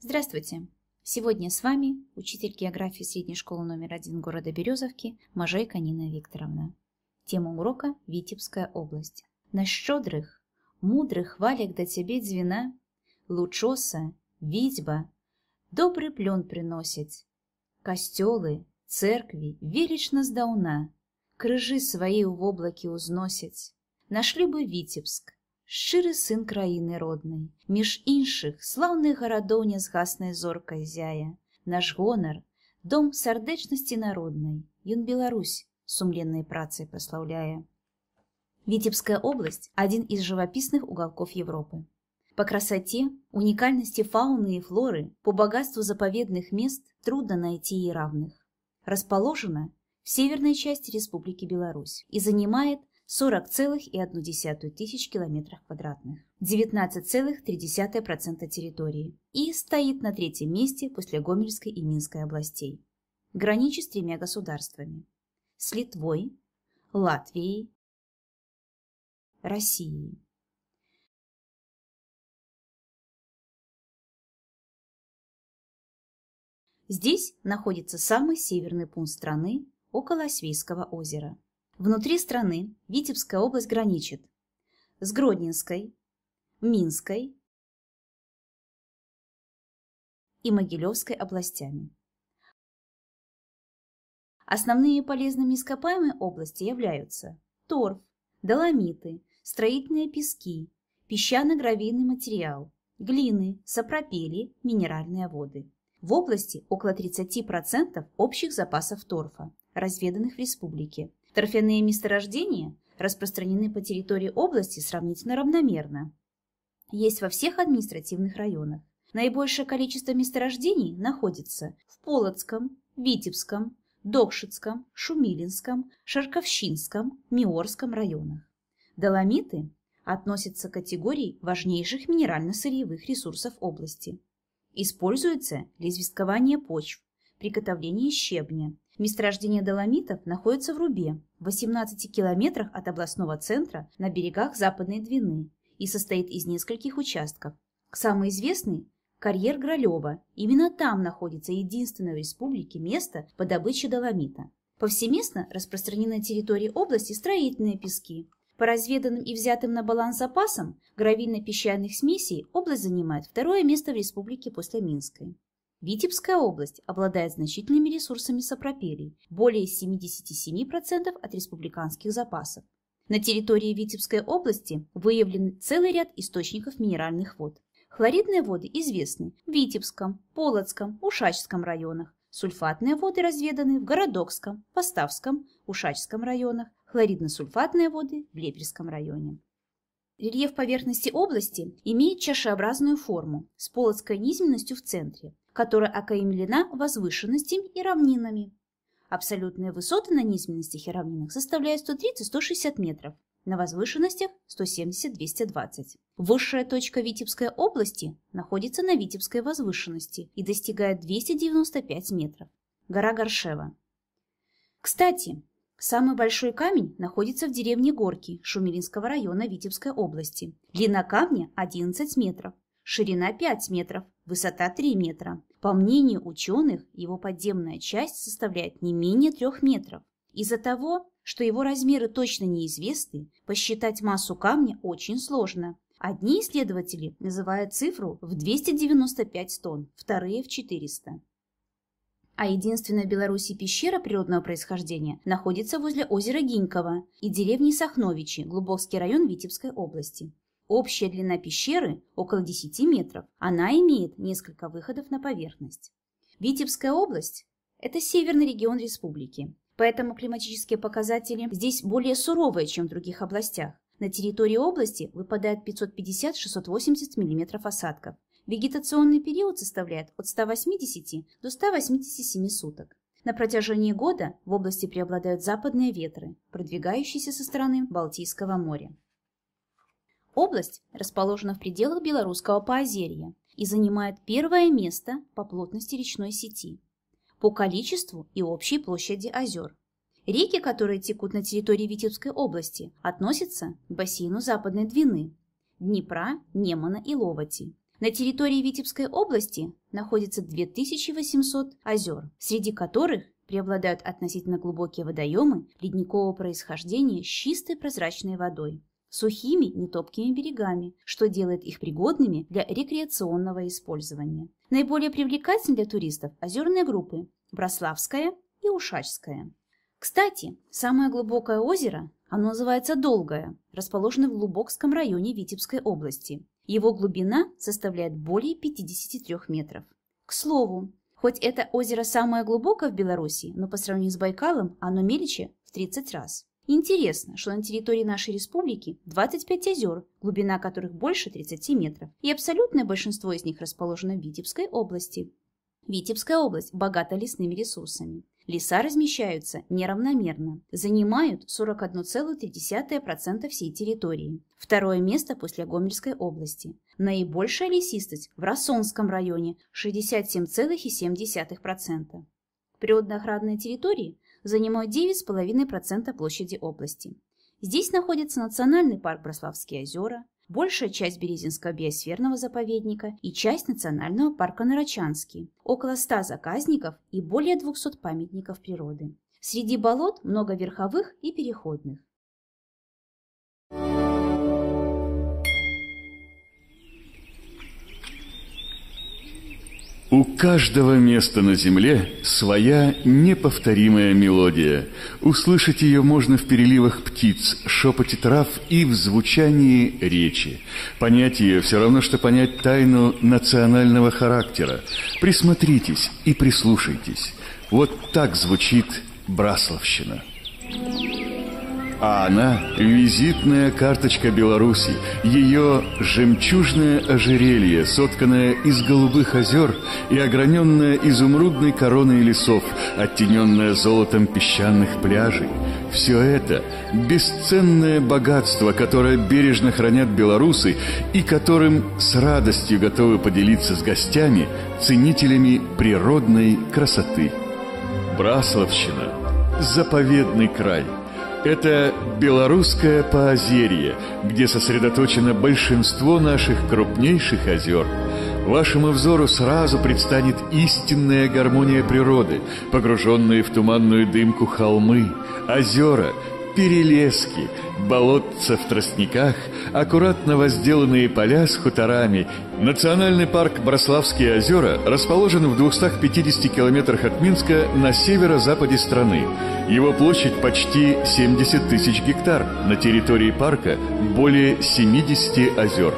Здравствуйте! Сегодня с вами учитель географии средней школы номер один города Березовки Можейка Нина Викторовна. Тема урока – Витебская область. На щедрых, мудрых валек до тебе звена, лучоса, видьба, добрый плен приносить. Костелы, церкви велично сдауна, крыжи свои в облаке узносить. Нашли бы Витебск, Шчыры сын краіны роднай, між іншых слаўных гарадоў нязгаснай зоркай зяе. Наш гонар, дом сардэчнасці народнай, ён Беларусь сумленной працай прославляя. Витебская область – один из живописных уголков Европы. По красоте, уникальности фауны и флоры, по богатству заповедных мест трудно найти и равных. Расположена в северной части Республики Беларусь и занимает 40,1 тысяч километров квадратных, 19,3% территории и стоит на третьем месте после Гомельской и Минской областей. Граничит с тремя государствами – с Литвой, Латвией, Россией. Здесь находится самый северный пункт страны около Свейского озера – Внутри страны Витебская область граничит с Гродненской, Минской и Могилевской областями. Основными полезными ископаемыми области являются торф, доломиты, строительные пески, песчано-гравийный материал, глины, сапропели, минеральные воды. В области около 30% общих запасов торфа, разведанных в республике, Торфяные месторождения распространены по территории области сравнительно равномерно. Есть во всех административных районах. Наибольшее количество месторождений находится в Полоцком, Витебском, Докшицком, Шумилинском, Шарковщинском, Миорском районах. Доломиты относятся к категории важнейших минерально-сырьевых ресурсов области. Используется для известкования почв, приготовления щебня, Месторождение доломитов находится в Рубе, в 18 километрах от областного центра на берегах Западной Двины и состоит из нескольких участков. Самый известный – карьер Гролева. Именно там находится единственное в республике место по добыче доломита. Повсеместно распространены на территории области строительные пески. По разведанным и взятым на баланс запасам гравийно-песчаных смесей область занимает второе место в республике после Минской. Витебская область обладает значительными ресурсами сапропелий, более 77% от республиканских запасов. На территории Витебской области выявлен целый ряд источников минеральных вод. Хлоридные воды известны в Витебском, Полоцком, Ушачском районах. Сульфатные воды разведаны в Городокском, Поставском, Ушачском районах. Хлоридно-сульфатные воды в Лепельском районе. Рельеф поверхности области имеет чашеобразную форму с полоцкой низменностью в центре которая окаймлена возвышенностями и равнинами. Абсолютные высоты на низменностях и равнинах составляют 130-160 метров, на возвышенностях 170-220. Высшая точка Витебской области находится на Витебской возвышенности и достигает 295 метров. Гора Горшева. Кстати, самый большой камень находится в деревне Горки Шумилинского района Витебской области. Длина камня 11 метров, ширина 5 метров, высота 3 метра. По мнению ученых, его подземная часть составляет не менее 3 метров. Из-за того, что его размеры точно неизвестны, посчитать массу камня очень сложно. Одни исследователи называют цифру в 295 тонн, вторые в 400. А единственная в Беларуси пещера природного происхождения находится возле озера Гинькова и деревни Сахновичи, Глубокский район Витебской области. Общая длина пещеры около 10 метров. Она имеет несколько выходов на поверхность. Витебская область – это северный регион республики, поэтому климатические показатели здесь более суровые, чем в других областях. На территории области выпадает 550-680 мм осадков. Вегетационный период составляет от 180 до 187 суток. На протяжении года в области преобладают западные ветры, продвигающиеся со стороны Балтийского моря. Область расположена в пределах Белорусского поозерья и занимает первое место по плотности речной сети, по количеству и общей площади озер. Реки, которые текут на территории Витебской области, относятся к бассейну Западной Двины – Днепра, Немана и Ловати. На территории Витебской области находится 2800 озер, среди которых преобладают относительно глубокие водоемы ледникового происхождения с чистой прозрачной водой, сухими нетопкими берегами, что делает их пригодными для рекреационного использования. Наиболее привлекательны для туристов озерные группы Брославская и Ушачская. Кстати, самое глубокое озеро, оно называется Долгое, расположено в Глубокском районе Витебской области. Его глубина составляет более 53 метров. К слову, хоть это озеро самое глубокое в Беларуси, но по сравнению с Байкалом оно мельче в 30 раз. Интересно, что на территории нашей республики 25 озер, глубина которых больше 30 метров, и абсолютное большинство из них расположено в Витебской области. Витебская область богата лесными ресурсами. Леса размещаются неравномерно, занимают 41,3% всей территории. Второе место после Гомельской области. Наибольшая лесистость в Рассонском районе – 67,7%. Природно-охранные территории занимают 9,5% площади области. Здесь находится Национальный парк Брославские озера, большая часть Березинского биосферного заповедника и часть Национального парка Нарочанский, около 100 заказников и более 200 памятников природы. Среди болот много верховых и переходных. У каждого места на земле своя неповторимая мелодия. Услышать ее можно в переливах птиц, шепоте трав и в звучании речи. Понять ее все равно, что понять тайну национального характера. Присмотритесь и прислушайтесь. Вот так звучит Брасловщина. А она – визитная карточка Беларуси, ее жемчужное ожерелье, сотканное из голубых озер и ограненное изумрудной короной лесов, оттененное золотом песчаных пляжей. Все это – бесценное богатство, которое бережно хранят белорусы и которым с радостью готовы поделиться с гостями, ценителями природной красоты. Брасловщина – заповедный край – это белорусское поозерье, где сосредоточено большинство наших крупнейших озер. Вашему взору сразу предстанет истинная гармония природы, погруженные в туманную дымку холмы, озера, перелески, болотца в тростниках, аккуратно возделанные поля с хуторами. Национальный парк Брославские озера расположен в 250 километрах от Минска на северо-западе страны. Его площадь почти 70 тысяч гектар. На территории парка более 70 озер.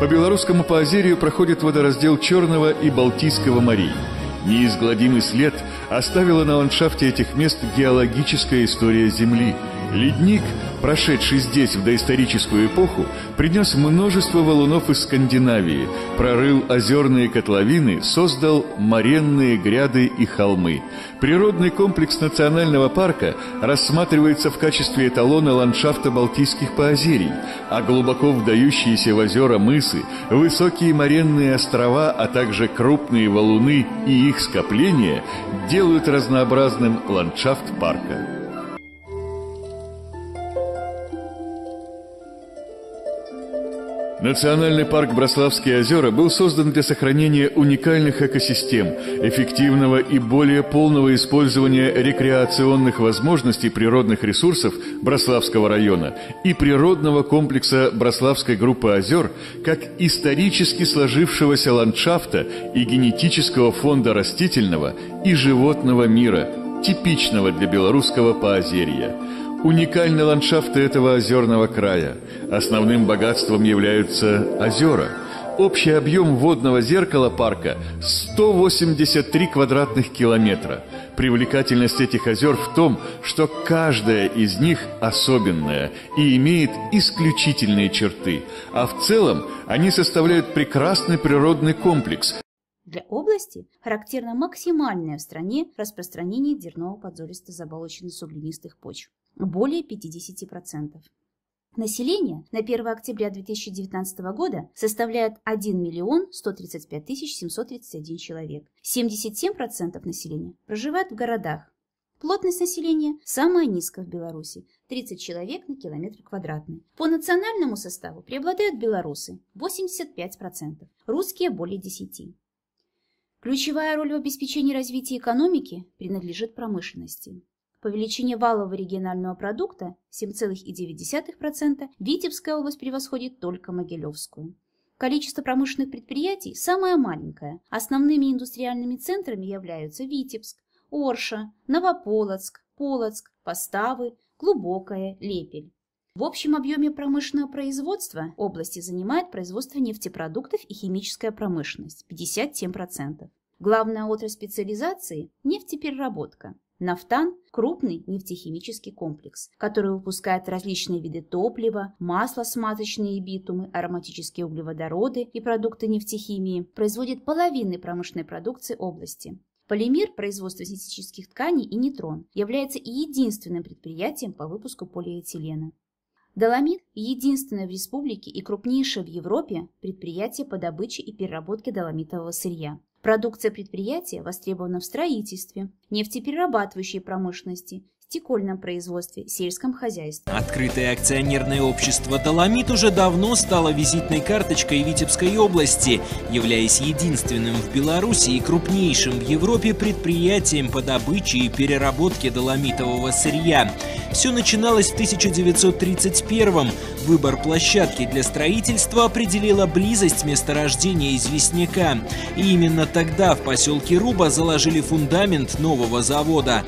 По белорусскому поозерью проходит водораздел Черного и Балтийского морей. Неизгладимый след оставила на ландшафте этих мест геологическая история Земли – Ледник, прошедший здесь в доисторическую эпоху, принес множество валунов из Скандинавии, прорыл озерные котловины, создал моренные гряды и холмы. Природный комплекс национального парка рассматривается в качестве эталона ландшафта Балтийских поозерий, а глубоко вдающиеся в озера мысы, высокие моренные острова, а также крупные валуны и их скопления делают разнообразным ландшафт парка. Национальный парк Брославские озера был создан для сохранения уникальных экосистем, эффективного и более полного использования рекреационных возможностей природных ресурсов Брославского района и природного комплекса Брославской группы озер как исторически сложившегося ландшафта и генетического фонда растительного и животного мира, типичного для белорусского поозерья. Уникальны ландшафты этого озерного края. Основным богатством являются озера. Общий объем водного зеркала парка – 183 квадратных километра. Привлекательность этих озер в том, что каждая из них особенная и имеет исключительные черты, а в целом они составляют прекрасный природный комплекс, для области характерно максимальное в стране распространение дернового подзолисто-заболоченных суглинистых почв – более 50%. Население на 1 октября 2019 года составляет 1 миллион 135 тысяч 731 человек. 77% населения проживает в городах, Плотность населения самая низкая в Беларуси – 30 человек на километр квадратный. По национальному составу преобладают белорусы – 85%, русские – более 10%. Ключевая роль в обеспечении развития экономики принадлежит промышленности. По величине валового регионального продукта 7,9% Витебская область превосходит только Могилевскую. Количество промышленных предприятий самое маленькое. Основными индустриальными центрами являются Витебск, Орша, Новополоцк, Полоцк, Поставы, Глубокое, Лепель. В общем объеме промышленного производства области занимает производство нефтепродуктов и химическая промышленность – 57%. Главная отрасль специализации – нефтепереработка. Нафтан – крупный нефтехимический комплекс, который выпускает различные виды топлива, масло смазочные битумы, ароматические углеводороды и продукты нефтехимии, производит половины промышленной продукции области. Полимер производства синтетических тканей и нейтрон является единственным предприятием по выпуску полиэтилена. Доломит – единственное в республике и крупнейшее в Европе предприятие по добыче и переработке доломитового сырья. Продукция предприятия востребована в строительстве, нефтеперерабатывающей промышленности, стекольном производстве, сельском хозяйстве. Открытое акционерное общество «Доломит» уже давно стало визитной карточкой Витебской области, являясь единственным в Беларуси и крупнейшим в Европе предприятием по добыче и переработке доломитового сырья. Все начиналось в 1931-м. Выбор площадки для строительства определила близость месторождения известняка. И именно тогда в поселке Руба заложили фундамент нового завода.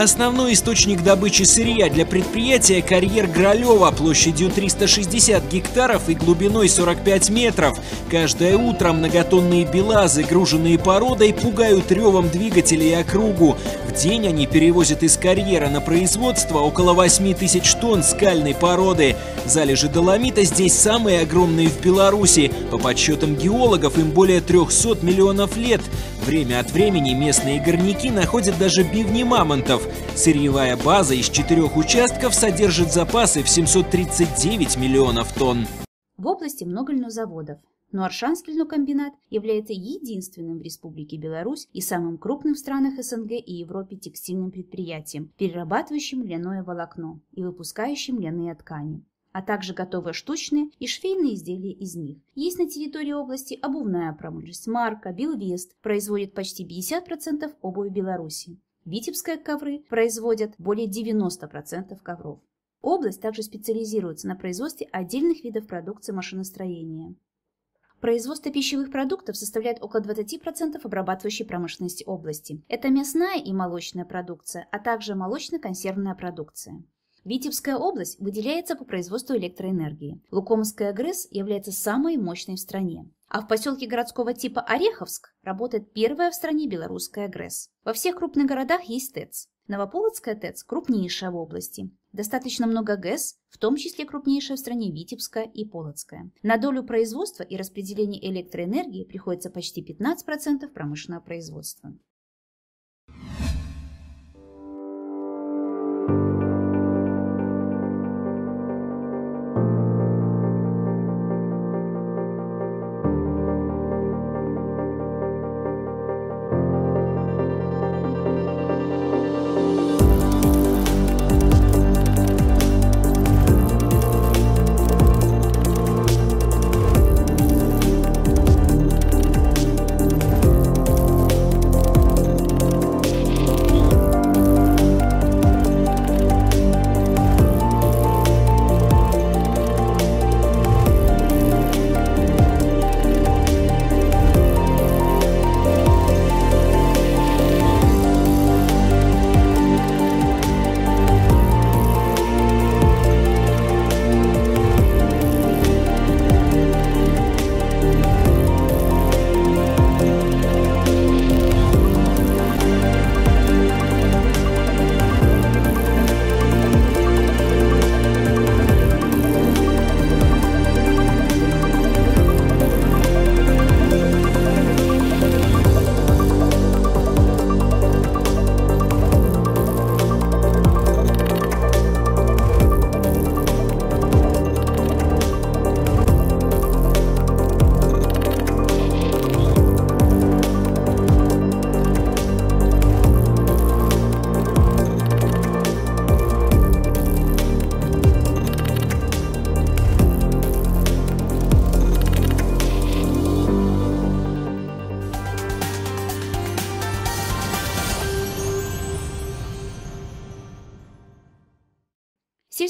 Основной источник добычи сырья для предприятия – карьер Гролева площадью 360 гектаров и глубиной 45 метров. Каждое утро многотонные белазы, груженные породой, пугают ревом двигателей округу. В день они перевозят из карьера на производство около 8 тысяч тонн скальной породы. Залежи доломита здесь самые огромные в Беларуси. По подсчетам геологов им более 300 миллионов лет. Время от времени местные горняки находят даже бивни мамонтов. Сырьевая база из четырех участков содержит запасы в 739 миллионов тонн. В области много льнозаводов, но Аршанский льнокомбинат является единственным в Республике Беларусь и самым крупным в странах СНГ и Европе текстильным предприятием, перерабатывающим льняное волокно и выпускающим льняные ткани а также готовые штучные и швейные изделия из них. Есть на территории области обувная промышленность. Марка, Билвест производит почти 50% обуви Беларуси. Витебская ковры производят более 90% ковров. Область также специализируется на производстве отдельных видов продукции машиностроения. Производство пищевых продуктов составляет около 20% обрабатывающей промышленности области. Это мясная и молочная продукция, а также молочно-консервная продукция. Витебская область выделяется по производству электроэнергии. Лукомская ГРЭС является самой мощной в стране. А в поселке городского типа Ореховск работает первая в стране белорусская ГРЭС. Во всех крупных городах есть ТЭЦ. Новополоцкая ТЭЦ крупнейшая в области. Достаточно много ГЭС, в том числе крупнейшая в стране Витебская и Полоцкая. На долю производства и распределения электроэнергии приходится почти 15% промышленного производства.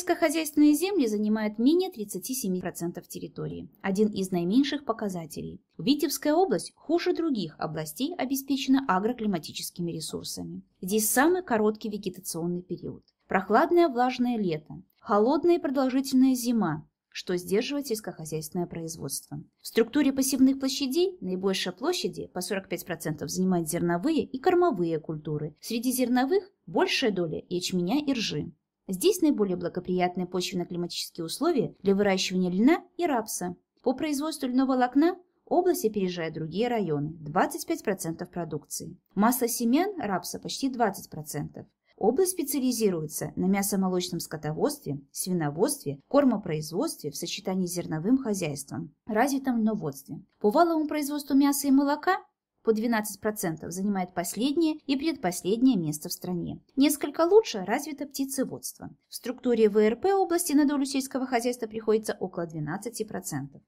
Сельскохозяйственные земли занимают менее 37% территории, один из наименьших показателей. Витебская область хуже других областей обеспечена агроклиматическими ресурсами. Здесь самый короткий вегетационный период. Прохладное влажное лето, холодная и продолжительная зима, что сдерживает сельскохозяйственное производство. В структуре посевных площадей наибольшие площади по 45% занимают зерновые и кормовые культуры. Среди зерновых большая доля ячменя и ржи. Здесь наиболее благоприятные почвенно-климатические условия для выращивания льна и рапса. По производству льного волокна область опережает другие районы – 25% продукции. Масло семян рапса почти 20%. Область специализируется на мясомолочном скотоводстве, свиноводстве, кормопроизводстве в сочетании с зерновым хозяйством, развитом льноводстве. По валовому производству мяса и молока по 12% занимает последнее и предпоследнее место в стране. Несколько лучше развито птицеводство. В структуре ВРП области на долю сельского хозяйства приходится около 12%.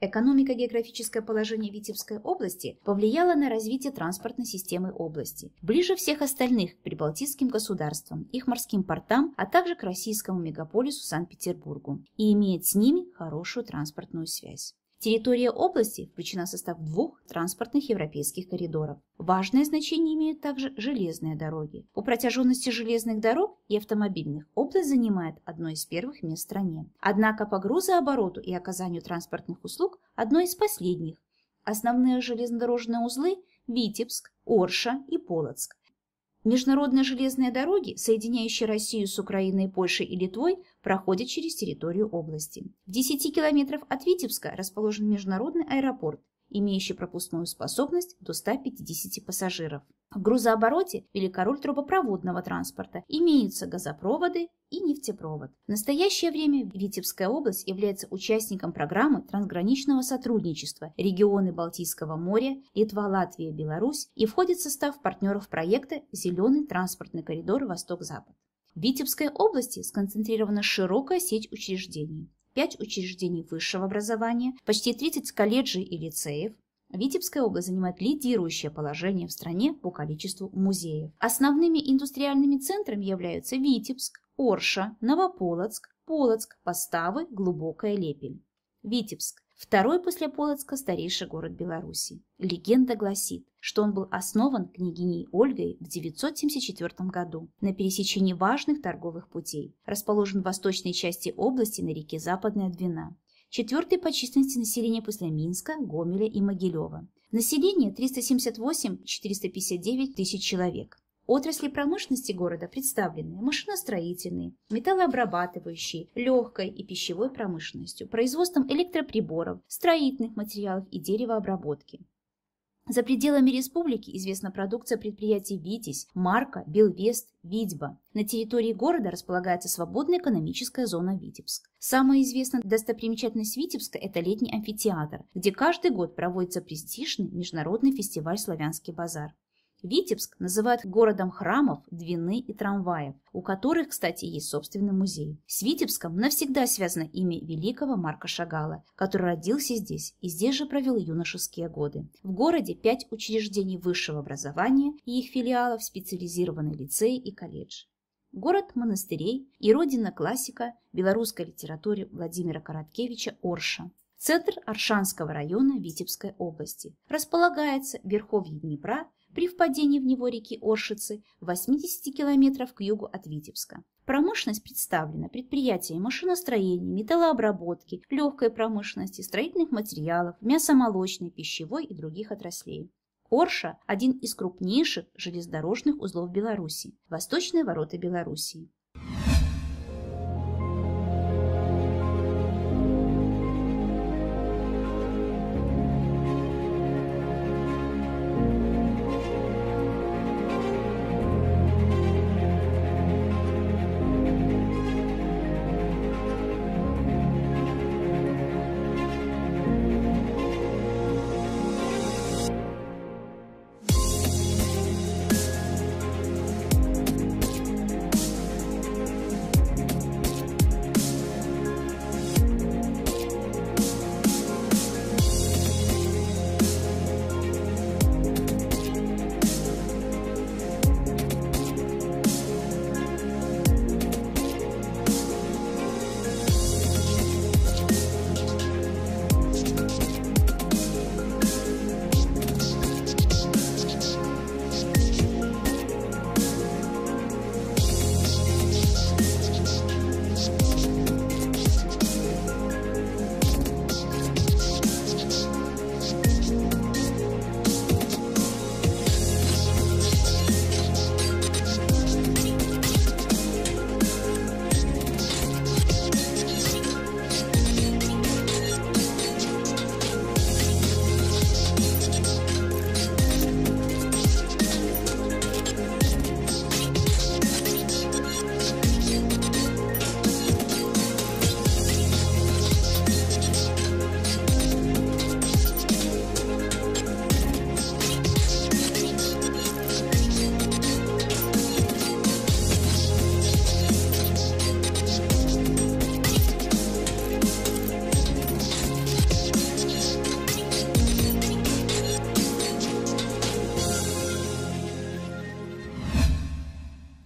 Экономико-географическое положение Витебской области повлияло на развитие транспортной системы области. Ближе всех остальных к прибалтийским государствам, их морским портам, а также к российскому мегаполису Санкт-Петербургу и имеет с ними хорошую транспортную связь. Территория области включена в состав двух транспортных европейских коридоров. Важное значение имеют также железные дороги. По протяженности железных дорог и автомобильных область занимает одно из первых мест в стране. Однако по грузообороту и оказанию транспортных услуг одно из последних. Основные железнодорожные узлы – Витебск, Орша и Полоцк. Международные железные дороги, соединяющие Россию с Украиной, Польшей и Литвой, проходят через территорию области. В 10 километров от Витебска расположен международный аэропорт, имеющий пропускную способность до 150 пассажиров. В грузообороте великороль трубопроводного транспорта имеются газопроводы и нефтепровод. В настоящее время Витебская область является участником программы трансграничного сотрудничества регионы Балтийского моря, Литва, Латвия, Беларусь и входит в состав партнеров проекта «Зеленый транспортный коридор Восток-Запад». В Витебской области сконцентрирована широкая сеть учреждений. Пять учреждений высшего образования, почти 30 колледжей и лицеев, Витебская область занимает лидирующее положение в стране по количеству музеев. Основными индустриальными центрами являются Витебск, Орша, Новополоцк, Полоцк, Поставы, Глубокая Лепель. Витебск – второй после Полоцка старейший город Беларуси. Легенда гласит, что он был основан княгиней Ольгой в 974 году на пересечении важных торговых путей. Расположен в восточной части области на реке Западная Двина четвертый по численности населения после Минска, Гомеля и Могилева. Население 378-459 тысяч человек. Отрасли промышленности города представлены машиностроительной, металлообрабатывающей, легкой и пищевой промышленностью, производством электроприборов, строительных материалов и деревообработки. За пределами республики известна продукция предприятий «Витязь», «Марка», «Белвест», «Витьба». На территории города располагается свободная экономическая зона Витебск. Самая известная достопримечательность Витебска – это летний амфитеатр, где каждый год проводится престижный международный фестиваль «Славянский базар». Витебск называют городом храмов, двины и трамваев, у которых, кстати, есть собственный музей. С Витебском навсегда связано имя великого Марка Шагала, который родился здесь и здесь же провел юношеские годы. В городе пять учреждений высшего образования и их филиалов специализированные лицеи и колледж. Город монастырей и родина классика белорусской литературы Владимира Короткевича Орша. Центр Аршанского района Витебской области. Располагается в верховье Днепра при впадении в него реки Оршицы 80 километров к югу от Витебска. Промышленность представлена предприятиями машиностроения, металлообработки, легкой промышленности, строительных материалов, мясомолочной, пищевой и других отраслей. Орша – один из крупнейших железнодорожных узлов Беларуси, восточные ворота Белоруссии.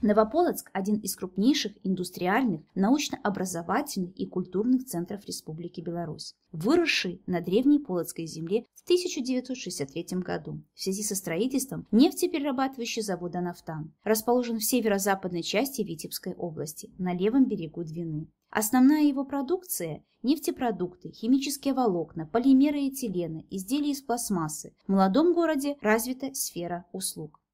Новополоцк – один из крупнейших индустриальных, научно-образовательных и культурных центров Республики Беларусь, выросший на древней Полоцкой земле в 1963 году в связи со строительством нефтеперерабатывающего завода «Нафтан», расположен в северо-западной части Витебской области, на левом берегу Двины. Основная его продукция – нефтепродукты, химические волокна, полимеры и этилены, изделия из пластмассы. В молодом городе развита сфера услуг.